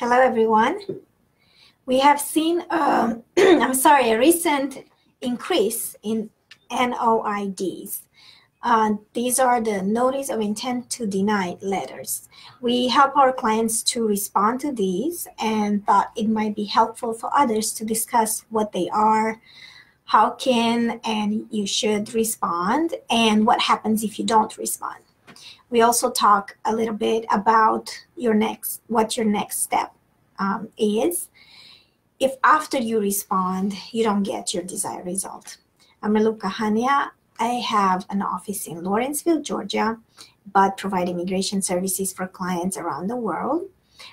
Hello, everyone. We have seen, um, I'm sorry, a recent increase in NOIDs. Uh, these are the notice of intent to deny letters. We help our clients to respond to these and thought it might be helpful for others to discuss what they are, how can and you should respond, and what happens if you don't respond. We also talk a little bit about your next, what your next step um, is. If after you respond, you don't get your desired result. I'm Raluca Hanea. I have an office in Lawrenceville, Georgia, but provide immigration services for clients around the world.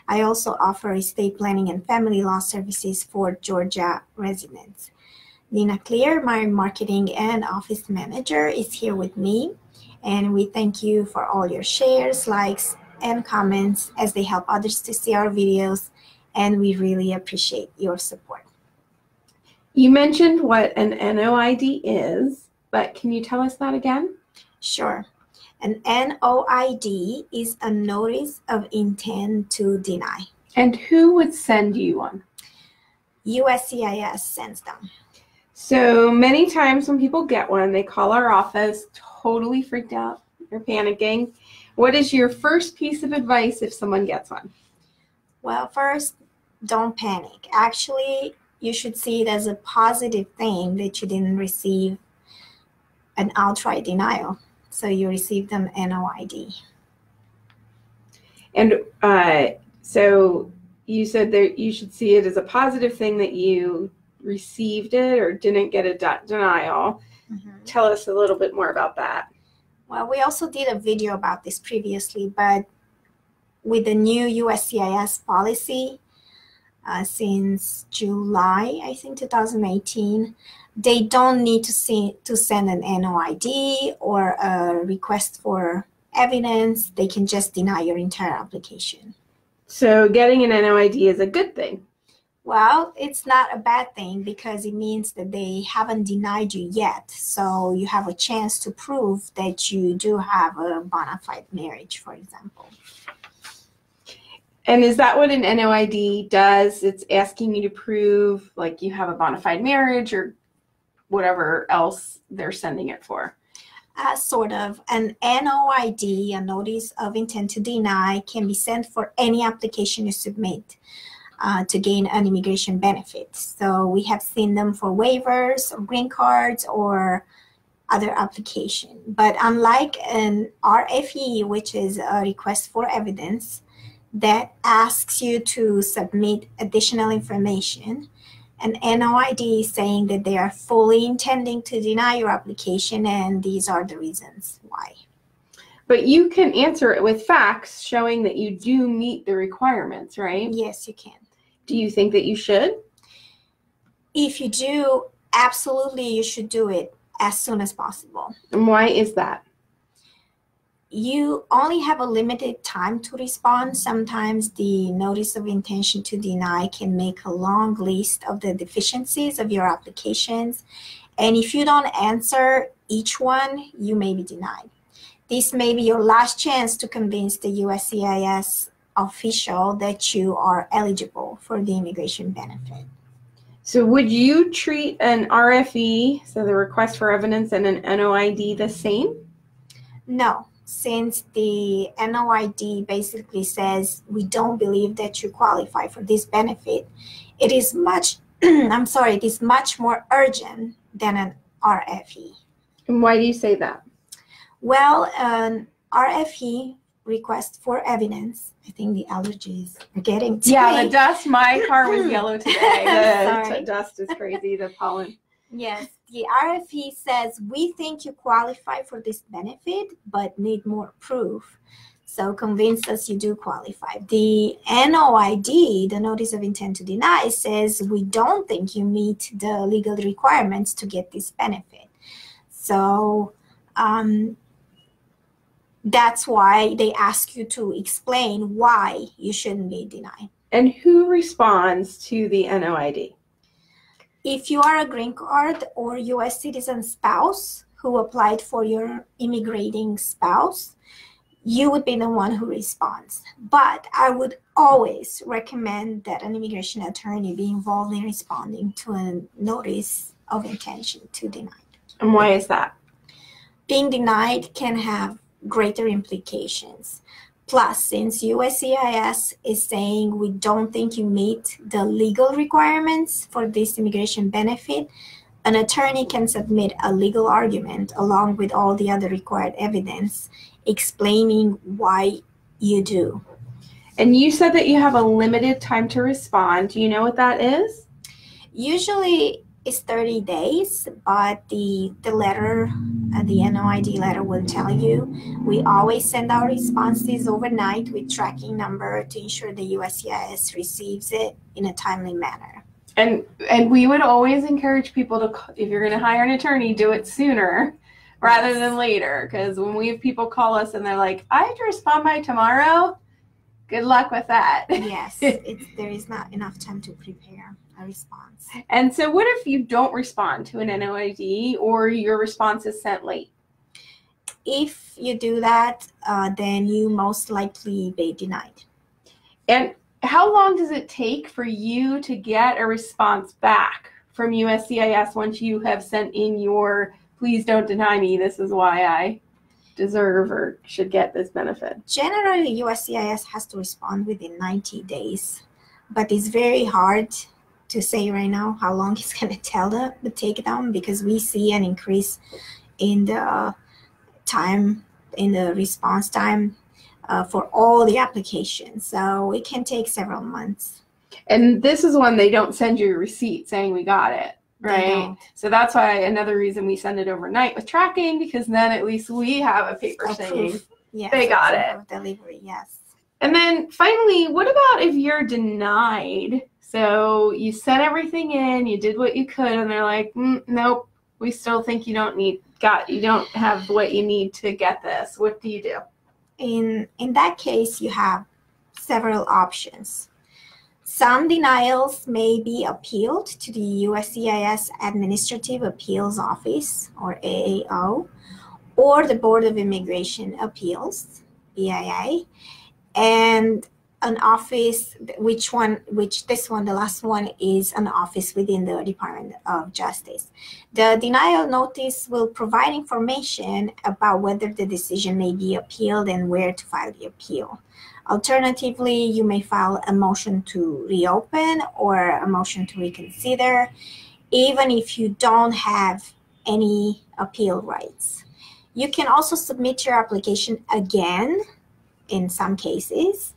I also offer estate planning and family law services for Georgia residents. Nina Clear, my marketing and office manager, is here with me, and we thank you for all your shares, likes, and comments as they help others to see our videos, and we really appreciate your support. You mentioned what an NOID is but can you tell us that again? Sure. An NOID is a notice of intent to deny. And who would send you one? USCIS sends them. So many times when people get one, they call our office totally freaked out. you're panicking. What is your first piece of advice if someone gets one? Well, first, don't panic. Actually, you should see it as a positive thing that you didn't receive an outright denial. So you receive them NOID. And uh, so you said that you should see it as a positive thing that you received it or didn't get a de- denial. Mm-hmm. Tell us a little bit more about that. Well, we also did a video about this previously, but with the new USCIS policy uh, since July, I think 2018, they don't need to see to send an NOID or a request for evidence. They can just deny your entire application. So getting an NOID is a good thing. Well, it's not a bad thing because it means that they haven't denied you yet. So you have a chance to prove that you do have a bona fide marriage, for example. And is that what an NOID does? It's asking you to prove like you have a bona fide marriage or whatever else they're sending it for. Uh, sort of. An NOID, a notice of intent to deny, can be sent for any application you submit uh, to gain an immigration benefit. So we have seen them for waivers, or green cards, or other application. But unlike an RFE, which is a request for evidence that asks you to submit additional information, an NOID saying that they are fully intending to deny your application and these are the reasons why. But you can answer it with facts showing that you do meet the requirements, right? Yes, you can. Do you think that you should? If you do, absolutely you should do it as soon as possible. And why is that? you only have a limited time to respond. Sometimes the notice of intention to deny can make a long list of the deficiencies of your applications. And if you don't answer each one, you may be denied. This may be your last chance to convince the USCIS official that you are eligible for the immigration benefit. So, would you treat an RFE, so the request for evidence, and an NOID the same? No, since the NOID basically says we don't believe that you qualify for this benefit, it is much, I'm sorry, it is much more urgent than an RFE. And why do you say that? Well, an RFE request for evidence. I think the allergies are getting Yeah, me. the dust. My car was yellow today. The dust is crazy. The pollen. Yes, the RFE says we think you qualify for this benefit, but need more proof. So convince us you do qualify. The NOID, the Notice of Intent to Deny, says we don't think you meet the legal requirements to get this benefit. So um, that's why they ask you to explain why you shouldn't be denied. And who responds to the NOID? If you are a green card or US citizen spouse who applied for your immigrating spouse, you would be the one who responds. But I would always recommend that an immigration attorney be involved in responding to a notice of intention to deny. And why is that? Being denied can have greater implications. Plus, since USCIS is saying we don't think you meet the legal requirements for this immigration benefit, an attorney can submit a legal argument along with all the other required evidence explaining why you do. And you said that you have a limited time to respond. Do you know what that is? Usually it's 30 days, but the the letter, uh, the NOID letter will tell you. We always send our responses overnight with tracking number to ensure the USCIS receives it in a timely manner. And and we would always encourage people to if you're going to hire an attorney, do it sooner rather yes. than later because when we have people call us and they're like, "I have to respond by tomorrow." Good luck with that. yes, it's, there is not enough time to prepare a response. And so, what if you don't respond to an NOID or your response is sent late? If you do that, uh, then you most likely be denied. And how long does it take for you to get a response back from USCIS once you have sent in your please don't deny me, this is why I deserve or should get this benefit? Generally, USCIS has to respond within 90 days, but it's very hard to say right now how long it's going to tell the, the takedown because we see an increase in the time in the response time uh, for all the applications. So it can take several months. And this is when they don't send you a receipt saying we got it, right? So that's why another reason we send it overnight with tracking because then at least we have a paper a saying yes, they got it. Delivery, yes. And then finally, what about if you're denied? So you set everything in, you did what you could, and they're like, mm, nope, we still think you don't need got you don't have what you need to get this. What do you do? in, in that case, you have several options. Some denials may be appealed to the USCIS Administrative Appeals Office, or AAO, or the Board of Immigration Appeals, BIA, and an office which one which this one the last one is an office within the department of justice. The denial notice will provide information about whether the decision may be appealed and where to file the appeal. Alternatively you may file a motion to reopen or a motion to reconsider even if you don't have any appeal rights. You can also submit your application again in some cases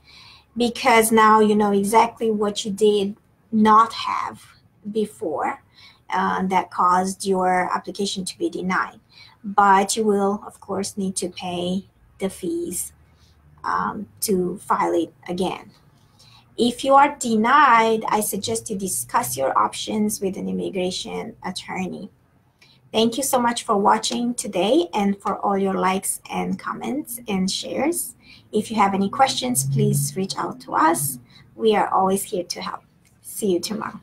because now you know exactly what you did not have before uh, that caused your application to be denied. But you will, of course, need to pay the fees um, to file it again. If you are denied, I suggest you discuss your options with an immigration attorney. Thank you so much for watching today and for all your likes and comments and shares. If you have any questions, please reach out to us. We are always here to help. See you tomorrow.